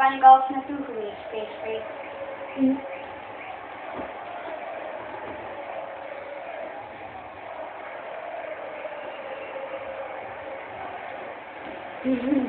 Van Gogh's Methuselah space race. Thank you.